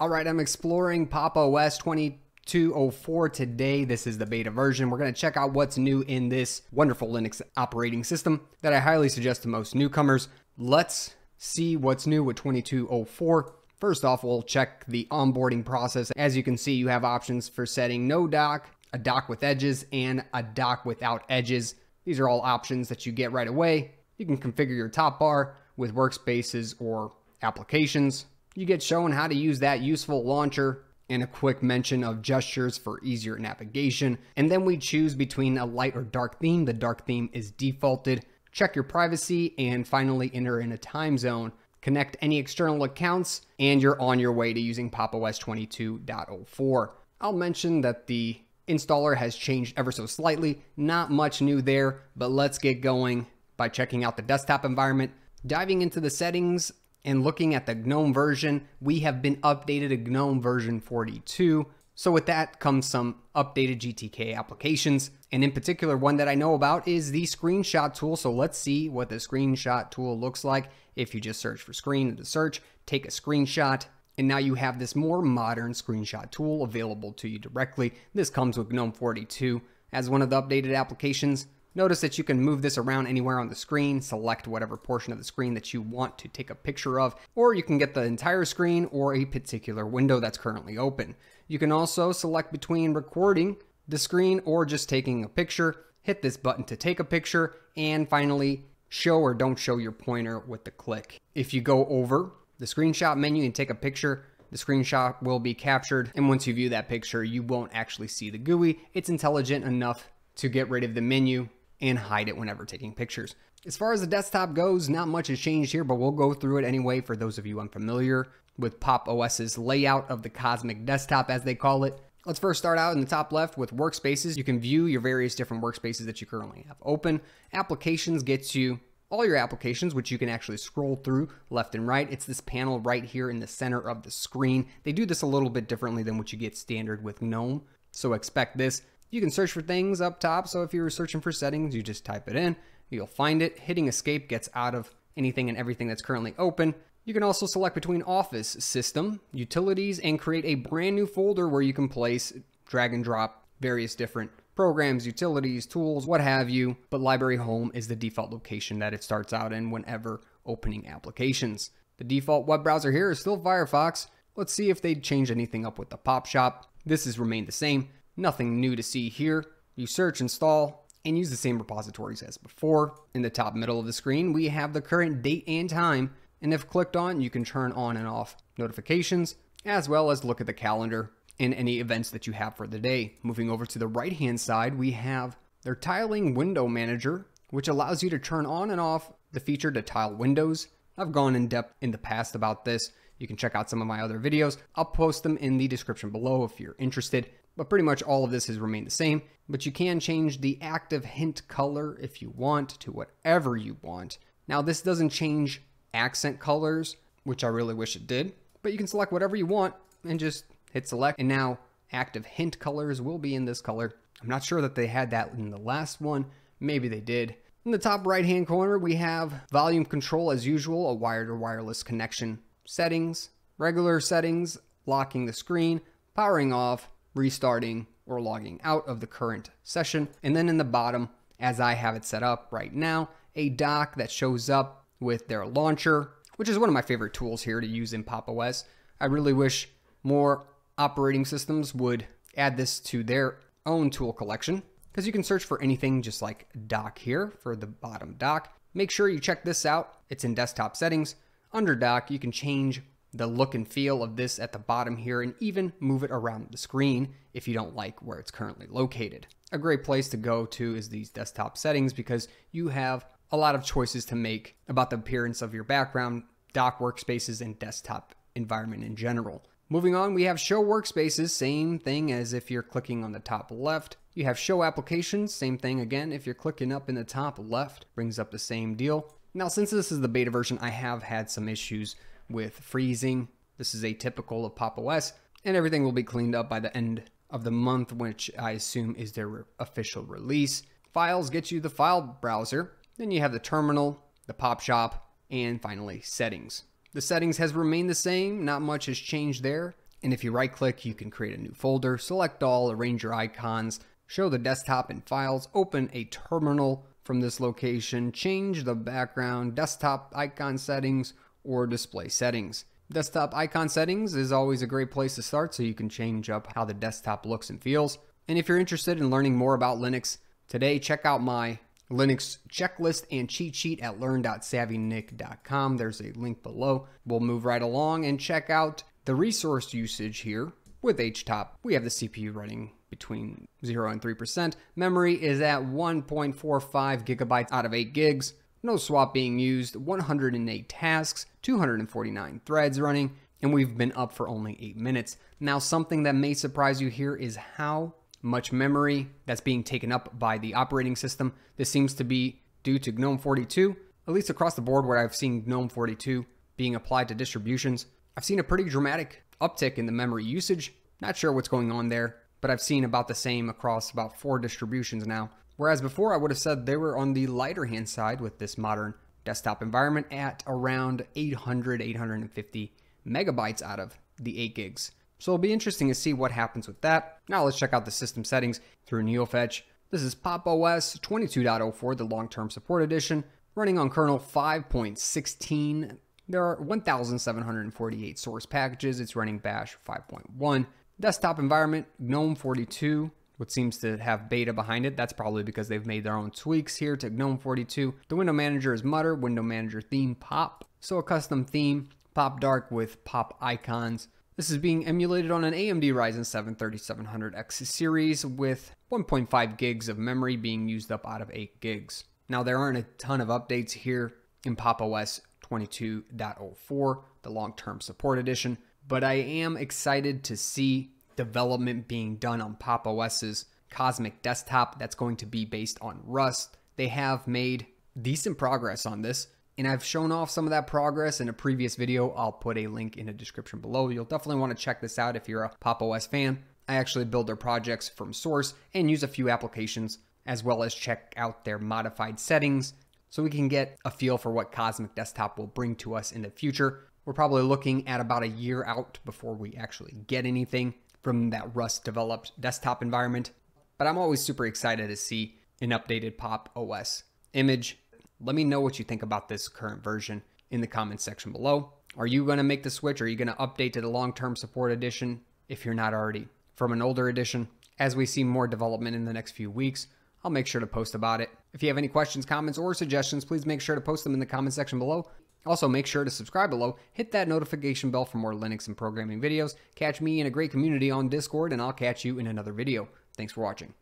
All right, I'm exploring Pop! OS 2204 today. This is the beta version. We're going to check out what's new in this wonderful Linux operating system that I highly suggest to most newcomers. Let's see what's new with 2204. First off, we'll check the onboarding process. As you can see, you have options for setting no dock, a dock with edges, and a dock without edges. These are all options that you get right away. You can configure your top bar with workspaces or applications. You get shown how to use that useful launcher and a quick mention of gestures for easier navigation. And then we choose between a light or dark theme. The dark theme is defaulted. Check your privacy and finally enter in a time zone. Connect any external accounts and you're on your way to using PopOS 22.04. I'll mention that the installer has changed ever so slightly. Not much new there, but let's get going by checking out the desktop environment. Diving into the settings, and looking at the GNOME version, we have been updated to GNOME version 42. So with that comes some updated GTK applications. And in particular, one that I know about is the screenshot tool. So let's see what the screenshot tool looks like. If you just search for screen in the search, take a screenshot, and now you have this more modern screenshot tool available to you directly. This comes with GNOME 42 as one of the updated applications. Notice that you can move this around anywhere on the screen, select whatever portion of the screen that you want to take a picture of, or you can get the entire screen or a particular window that's currently open. You can also select between recording the screen or just taking a picture, hit this button to take a picture, and finally show or don't show your pointer with the click. If you go over the screenshot menu and take a picture, the screenshot will be captured, and once you view that picture, you won't actually see the GUI. It's intelligent enough to get rid of the menu and hide it whenever taking pictures. As far as the desktop goes, not much has changed here, but we'll go through it anyway for those of you unfamiliar with Pop! OS's layout of the Cosmic Desktop, as they call it. Let's first start out in the top left with workspaces. You can view your various different workspaces that you currently have open. Applications gets you all your applications, which you can actually scroll through left and right. It's this panel right here in the center of the screen. They do this a little bit differently than what you get standard with GNOME. So expect this. You can search for things up top. So if you're searching for settings, you just type it in. You'll find it. Hitting escape gets out of anything and everything that's currently open. You can also select between Office, System, Utilities, and create a brand new folder where you can place, drag and drop various different programs, utilities, tools, what have you. But Library Home is the default location that it starts out in whenever opening applications. The default web browser here is still Firefox. Let's see if they change anything up with the Pop Shop. This has remained the same. Nothing new to see here. You search, install, and use the same repositories as before. In the top middle of the screen, we have the current date and time, and if clicked on, you can turn on and off notifications, as well as look at the calendar and any events that you have for the day. Moving over to the right hand side, we have their tiling window manager, which allows you to turn on and off the feature to tile windows. I've gone in depth in the past about this. You can check out some of my other videos. I'll post them in the description below if you're interested but pretty much all of this has remained the same. But you can change the active hint color if you want to whatever you want. Now this doesn't change accent colors, which I really wish it did, but you can select whatever you want and just hit select. And now active hint colors will be in this color. I'm not sure that they had that in the last one. Maybe they did. In the top right hand corner, we have volume control as usual, a wired or wireless connection settings, regular settings, locking the screen, powering off, restarting, or logging out of the current session. And then in the bottom, as I have it set up right now, a dock that shows up with their launcher, which is one of my favorite tools here to use in Pop! OS. I really wish more operating systems would add this to their own tool collection because you can search for anything just like dock here for the bottom dock. Make sure you check this out. It's in desktop settings. Under dock, you can change the look and feel of this at the bottom here and even move it around the screen if you don't like where it's currently located. A great place to go to is these desktop settings because you have a lot of choices to make about the appearance of your background, dock workspaces, and desktop environment in general. Moving on, we have show workspaces, same thing as if you're clicking on the top left. You have show applications, same thing again, if you're clicking up in the top left, brings up the same deal. Now, since this is the beta version, I have had some issues with freezing. This is atypical of Pop! OS, and everything will be cleaned up by the end of the month, which I assume is their official release. Files get you the file browser, then you have the terminal, the pop shop, and finally settings. The settings has remained the same, not much has changed there. And if you right click, you can create a new folder, select all, arrange your icons, show the desktop and files, open a terminal from this location, change the background, desktop icon settings, or display settings. Desktop icon settings is always a great place to start so you can change up how the desktop looks and feels. And if you're interested in learning more about Linux, today check out my Linux checklist and cheat sheet at learn.savvynik.com. There's a link below. We'll move right along and check out the resource usage here with HTOP. We have the CPU running between 0 and 3%. Memory is at 1.45 gigabytes out of 8 gigs. No swap being used, 108 tasks, 249 threads running, and we've been up for only 8 minutes. Now, something that may surprise you here is how much memory that's being taken up by the operating system. This seems to be due to GNOME 42, at least across the board where I've seen GNOME 42 being applied to distributions. I've seen a pretty dramatic uptick in the memory usage. Not sure what's going on there, but I've seen about the same across about four distributions now. Whereas before I would have said they were on the lighter hand side with this modern desktop environment at around 800, 850 megabytes out of the 8 gigs. So it'll be interesting to see what happens with that. Now let's check out the system settings through NeoFetch. This is Pop! OS 22.04, the long-term support edition, running on kernel 5.16. There are 1,748 source packages. It's running Bash 5.1. Desktop environment, GNOME 42, what seems to have beta behind it. That's probably because they've made their own tweaks here to GNOME 42. The window manager is Mutter, window manager theme Pop. So a custom theme, Pop Dark with Pop icons. This is being emulated on an AMD Ryzen 7 3700X series with 1.5 gigs of memory being used up out of 8 gigs. Now there aren't a ton of updates here in Pop! OS 22.04, the long-term support edition, but I am excited to see development being done on Pop! OS's Cosmic Desktop that's going to be based on Rust. They have made decent progress on this, and I've shown off some of that progress in a previous video. I'll put a link in the description below. You'll definitely want to check this out if you're a Pop! OS fan. I actually build their projects from source and use a few applications, as well as check out their modified settings so we can get a feel for what Cosmic Desktop will bring to us in the future. We're probably looking at about a year out before we actually get anything from that Rust developed desktop environment. But I'm always super excited to see an updated Pop OS image. Let me know what you think about this current version in the comments section below. Are you going to make the switch? Are you going to update to the long-term support edition if you're not already from an older edition? As we see more development in the next few weeks, I'll make sure to post about it. If you have any questions, comments, or suggestions, please make sure to post them in the comment section below. Also, make sure to subscribe below, hit that notification bell for more Linux and programming videos, catch me in a great community on Discord, and I'll catch you in another video. Thanks for watching.